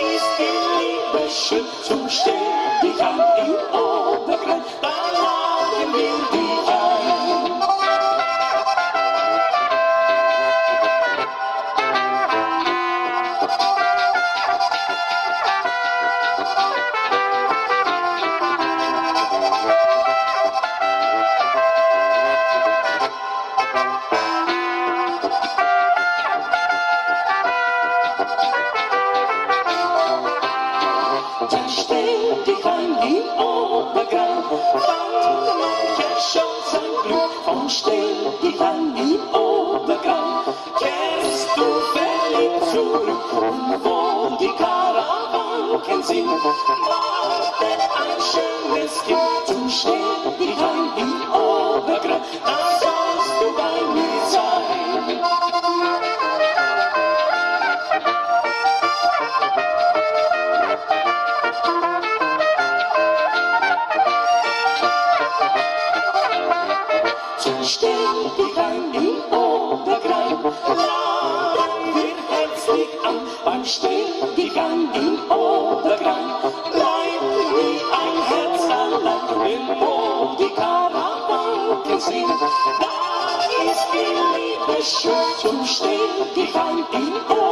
ist die. Zum ständig an im Oberkram, Dich ein wie Obergram, fand mancher schon sein Glück. Und stell dich ein wie Obergram, kehrst du verliebt zurück. Wo die Karawanken sind, Ein im Obergrein, laden wir herzlich an, beim ein im Obergrein, bleibt nie ein Herz allein, denn wo die Karawanken sind, da ist die Liebe schön, zum ein im Obergrein.